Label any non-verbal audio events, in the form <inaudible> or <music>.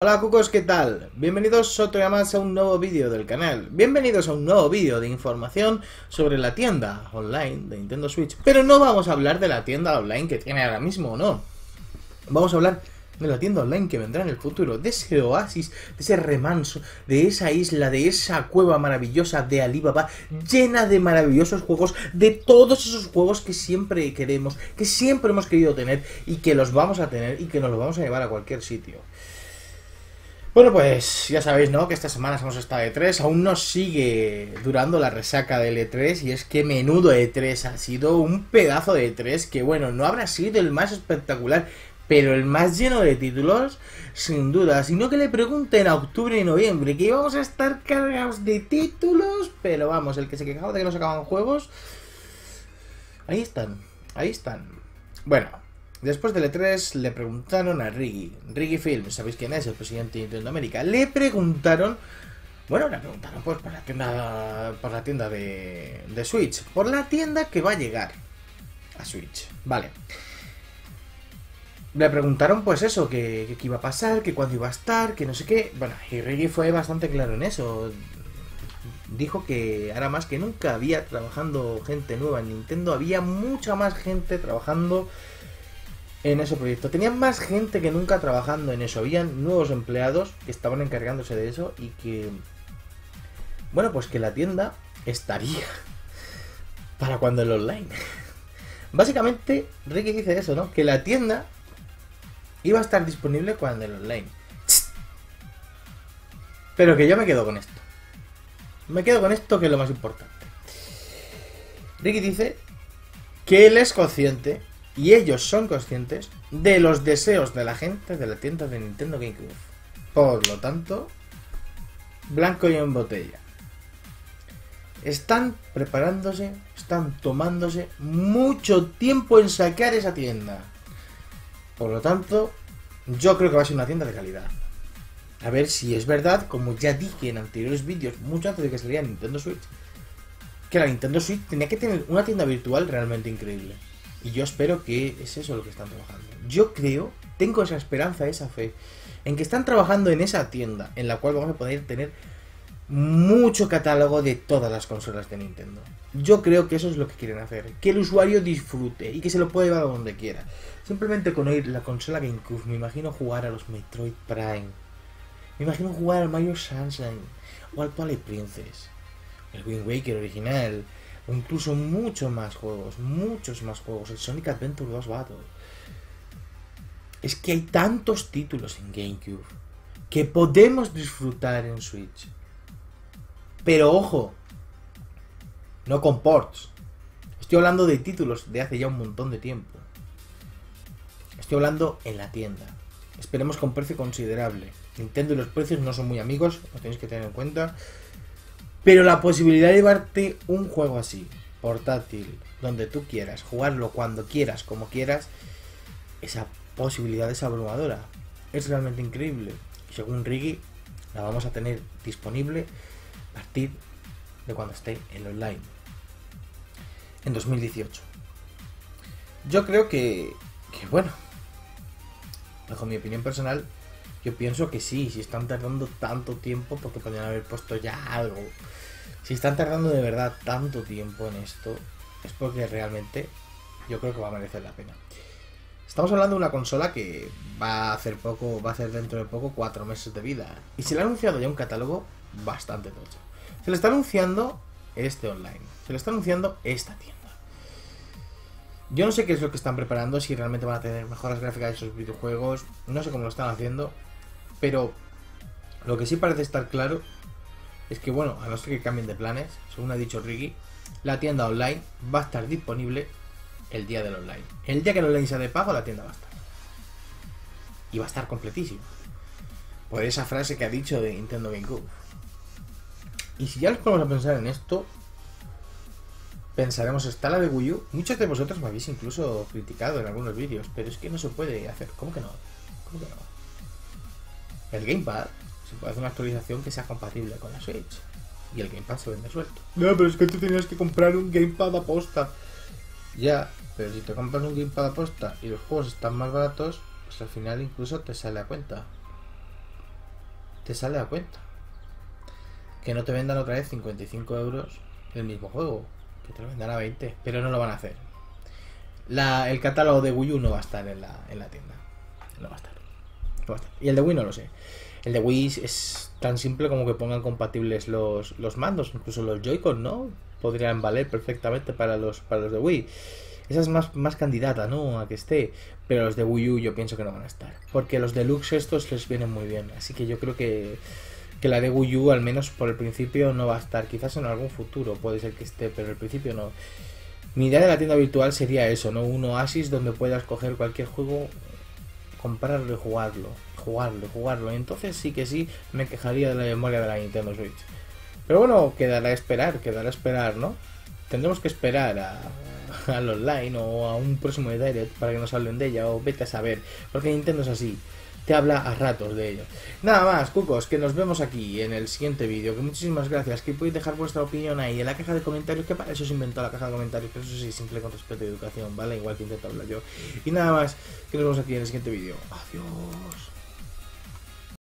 Hola cucos, ¿qué tal? Bienvenidos otro más a un nuevo vídeo del canal. Bienvenidos a un nuevo vídeo de información sobre la tienda online de Nintendo Switch. Pero no vamos a hablar de la tienda online que tiene ahora mismo, no. Vamos a hablar de la tienda online que vendrá en el futuro, de ese oasis, de ese remanso, de esa isla, de esa cueva maravillosa de Alibaba, llena de maravillosos juegos, de todos esos juegos que siempre queremos, que siempre hemos querido tener y que los vamos a tener y que nos los vamos a llevar a cualquier sitio. Bueno, pues ya sabéis, ¿no? Que esta semana hemos estado de 3 aún nos sigue durando la resaca del E3 y es que menudo E3 ha sido un pedazo de E3 que bueno, no habrá sido el más espectacular, pero el más lleno de títulos, sin duda. Sino que le pregunten a octubre y noviembre que íbamos a estar cargados de títulos, pero vamos, el que se quejaba de que no sacaban juegos, ahí están, ahí están. Bueno, Después del E3 le preguntaron a Riggy, Riggy Films, ¿sabéis quién es? El presidente de Nintendo América. Le preguntaron, bueno, le preguntaron pues por la tienda, por la tienda de, de Switch, por la tienda que va a llegar a Switch. Vale. Le preguntaron pues eso, que, iba a pasar, que cuándo iba a estar, que no sé qué. Bueno, y Riggy fue bastante claro en eso. Dijo que ahora más que nunca había trabajando gente nueva en Nintendo, había mucha más gente trabajando en ese proyecto. Tenían más gente que nunca trabajando en eso. Habían nuevos empleados que estaban encargándose de eso y que... Bueno, pues que la tienda estaría <laughs> para cuando el online. <laughs> Básicamente, Ricky dice eso, ¿no? Que la tienda iba a estar disponible cuando el online. Pero que yo me quedo con esto. Me quedo con esto que es lo más importante. Ricky dice que él es consciente y ellos son conscientes de los deseos de la gente de la tienda de Nintendo GameCube. Por lo tanto, blanco y en botella. Están preparándose, están tomándose mucho tiempo en sacar esa tienda. Por lo tanto, yo creo que va a ser una tienda de calidad. A ver si es verdad, como ya dije en anteriores vídeos, mucho antes de que saliera Nintendo Switch, que la Nintendo Switch tenía que tener una tienda virtual realmente increíble. Y yo espero que es eso lo que están trabajando. Yo creo, tengo esa esperanza, esa fe, en que están trabajando en esa tienda, en la cual vamos a poder tener mucho catálogo de todas las consolas de Nintendo. Yo creo que eso es lo que quieren hacer. Que el usuario disfrute y que se lo pueda llevar a donde quiera. Simplemente con oír la consola GameCube me imagino jugar a los Metroid Prime. Me imagino jugar al Mario Sunshine o al Twilight Princess. El Wind Waker original incluso muchos más juegos, muchos más juegos. El Sonic Adventure 2 Battle. Es que hay tantos títulos en GameCube que podemos disfrutar en Switch. Pero ojo, no con ports. Estoy hablando de títulos de hace ya un montón de tiempo. Estoy hablando en la tienda. Esperemos con precio considerable. Nintendo y los precios no son muy amigos, lo tenéis que tener en cuenta. Pero la posibilidad de llevarte un juego así, portátil, donde tú quieras, jugarlo cuando quieras, como quieras, esa posibilidad es abrumadora. Es realmente increíble. Según Riggy, la vamos a tener disponible a partir de cuando esté en online. En 2018. Yo creo que, que bueno, bajo mi opinión personal, pienso que sí, si están tardando tanto tiempo, porque podrían haber puesto ya algo. Si están tardando de verdad tanto tiempo en esto, es porque realmente yo creo que va a merecer la pena. Estamos hablando de una consola que va a hacer poco, va a hacer dentro de poco cuatro meses de vida. Y se le ha anunciado ya un catálogo bastante tocho. Se le está anunciando este online. Se le está anunciando esta tienda. Yo no sé qué es lo que están preparando, si realmente van a tener mejoras gráficas de esos videojuegos. No sé cómo lo están haciendo. Pero lo que sí parece estar claro es que, bueno, a no ser que cambien de planes, según ha dicho Ricky, la tienda online va a estar disponible el día del online. El día que el online sea de pago, la tienda va a estar. Y va a estar completísimo. Por esa frase que ha dicho de Nintendo GameCube. Y si ya nos ponemos a pensar en esto, pensaremos, está la de Wii U. Muchos de vosotros me habéis incluso criticado en algunos vídeos, pero es que no se puede hacer. ¿Cómo que no? ¿Cómo que no? El Gamepad se puede hacer una actualización que sea compatible con la Switch. Y el Gamepad se vende suelto. No, pero es que tú tenías que comprar un Gamepad a posta. Ya, pero si te compras un Gamepad a posta y los juegos están más baratos, pues al final incluso te sale a cuenta. te sale a cuenta. Que no te vendan otra vez 55 euros el mismo juego. Que te lo vendan a 20. Pero no lo van a hacer. La, el catálogo de Wii U no va a estar en la, en la tienda. No va a estar. Y el de Wii no lo sé. El de Wii es tan simple como que pongan compatibles los, los mandos, incluso los Joy-Con, ¿no? Podrían valer perfectamente para los, para los de Wii. Esa es más, más candidata, ¿no? A que esté. Pero los de Wii U yo pienso que no van a estar. Porque los deluxe estos les vienen muy bien. Así que yo creo que, que la de Wii U, al menos por el principio, no va a estar. Quizás en algún futuro puede ser que esté, pero al principio no. Mi idea de la tienda virtual sería eso, ¿no? Un oasis donde puedas coger cualquier juego, comprarlo y jugarlo. Jugarlo jugarlo. entonces sí que sí me quejaría de la memoria de la Nintendo Switch. Pero bueno, quedará a esperar, quedará a esperar, ¿no? Tendremos que esperar a, <laughs> al online o a un próximo Direct para que nos hablen de ella o vete a saber, porque Nintendo es así, te habla a ratos de ello. Nada más, cucos, que nos vemos aquí en el siguiente vídeo, que muchísimas gracias, que podéis dejar vuestra opinión ahí en la caja de comentarios, que para eso se inventó la caja de comentarios, pero eso sí, simple con respeto y educación, ¿vale? Igual que intento hablar yo. Y nada más, que nos vemos aquí en el siguiente vídeo. Adiós.